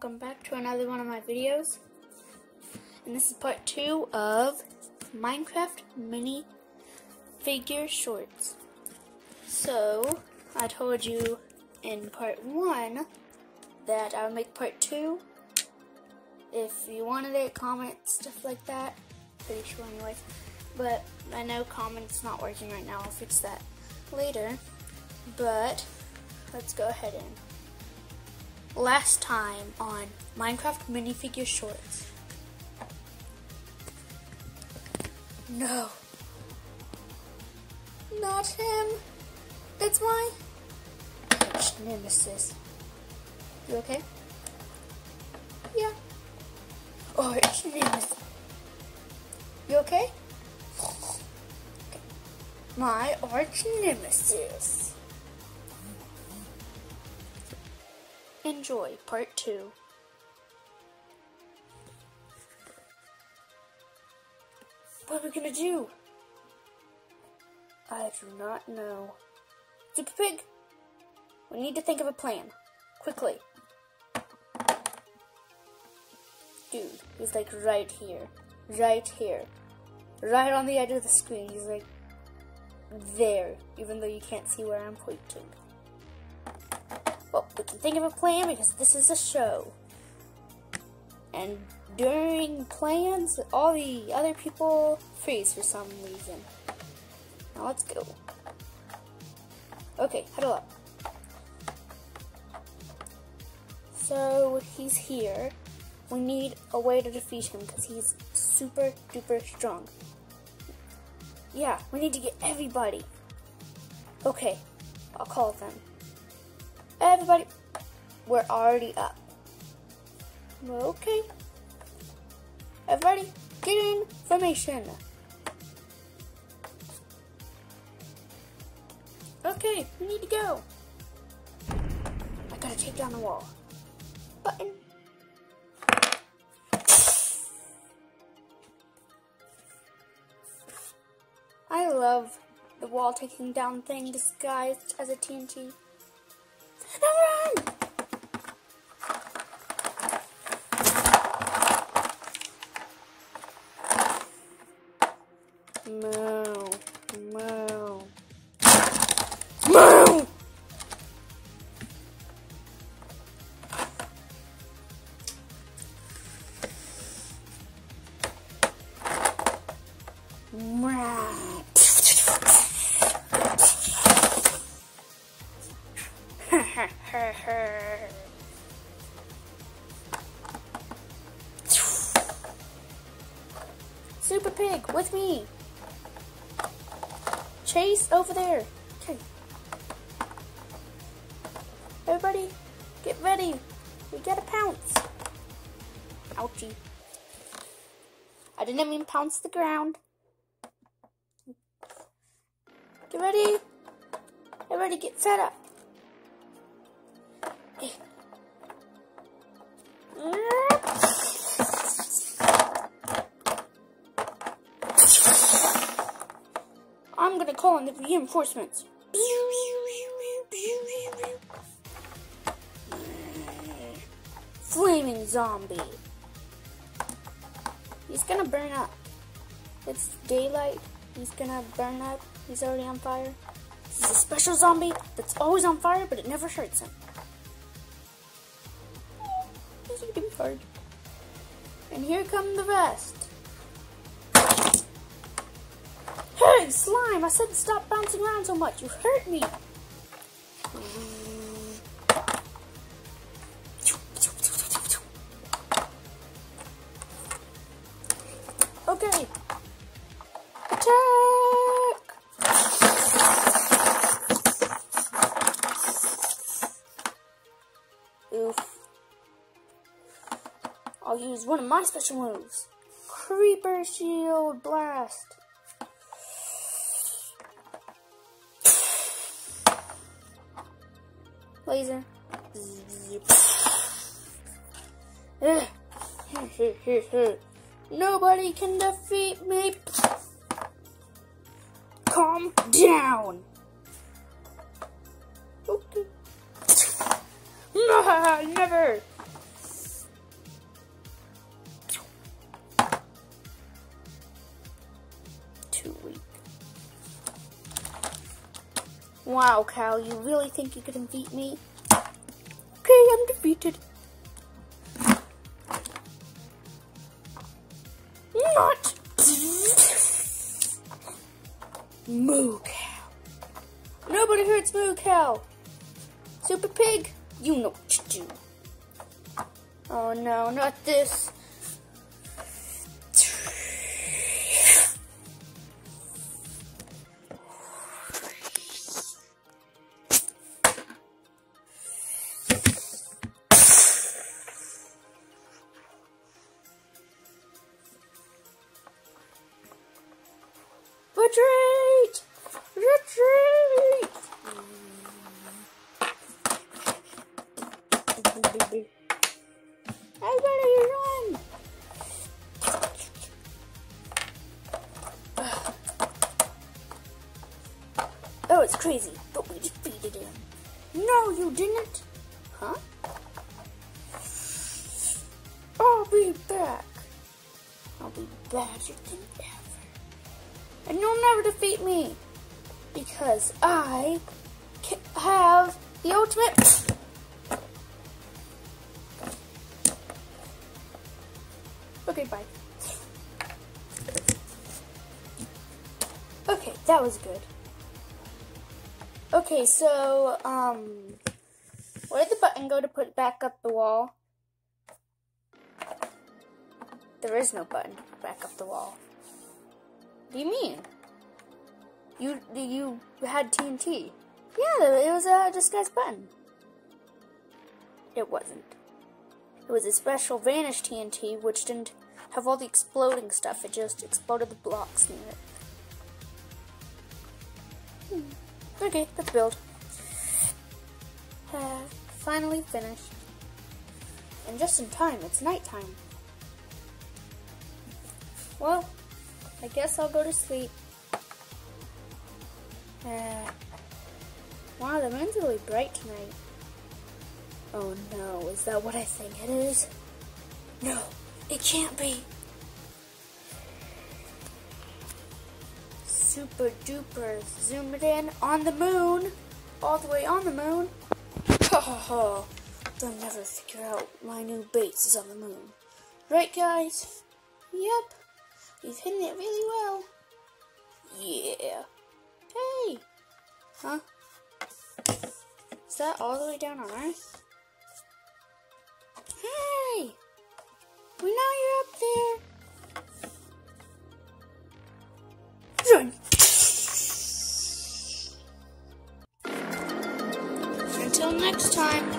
welcome back to another one of my videos. And this is part two of Minecraft mini figure shorts. So, I told you in part one that I would make part two. If you wanted it, comment, stuff like that. Pretty sure anyways. But I know comments not working right now. I'll fix that later. But let's go ahead and last time on Minecraft minifigure shorts. No. Not him. It's my nemesis. You okay? Yeah. Oh, arch nemesis. You okay? okay. My arch nemesis. Enjoy part two. What are we gonna do? I do not know. Super Pig, we need to think of a plan. Quickly. Dude, he's like right here. Right here. Right on the edge of the screen. He's like there, even though you can't see where I'm pointing. Well, we can think of a plan because this is a show. And during plans, all the other people freeze for some reason. Now let's go. Okay, huddle up. So he's here. We need a way to defeat him because he's super duper strong. Yeah, we need to get everybody. Okay, I'll call them. Everybody, we're already up. Okay. Everybody, get in formation. Okay, we need to go. I gotta take down the wall. Button. I love the wall taking down thing disguised as a TNT. Moo. Moo. Moo! Super Chase, over there! Okay. Everybody, get ready! We gotta pounce! Ouchie. I didn't mean pounce the ground. Get ready! Everybody get set up! I'm call in the reinforcements. Flaming zombie. He's gonna burn up. It's daylight. He's gonna burn up. He's already on fire. He's a special zombie that's always on fire, but it never hurts him. This is getting hard. And here come the rest. Hey, slime! I said stop bouncing around so much. You hurt me. Okay. Attack! Oof. I'll use one of my special moves. Creeper Shield Blast. Laser. Nobody can defeat me. Calm down. Okay. Never. Wow, Cal, you really think you can defeat me? Okay, I'm defeated. Not. Moo Cow. Nobody hurts Moo Cow. Super Pig, you know what to do. Oh no, not this. Retreat! Retreat! Everybody run! Oh, it's crazy, but we defeated him. No, you didn't. Huh? I'll be back. I'll be badder than ever. You'll never defeat me. Because I have the ultimate. Okay, bye. Okay, that was good. Okay, so, um, where did the button go to put back up the wall? There is no button back up the wall. What do you mean? You you had TNT? Yeah, it was a disguised button. It wasn't. It was a special vanish TNT, which didn't have all the exploding stuff. It just exploded the blocks near it. Hmm. Okay, let's build. Uh, finally finished. And just in time, it's nighttime. Well, I guess I'll go to sleep. Uh, wow, the moon's really bright tonight. Oh no, is that what I think it is? No, it can't be. Super duper, zoom it in on the moon, all the way on the moon. Ha ha ha, they'll never figure out my new base is on the moon. Right guys? Yep, we've hidden it really well. Yeah. Hey! Huh? Is that all the way down on Earth? Hey! We know you're up there. Run! Until next time.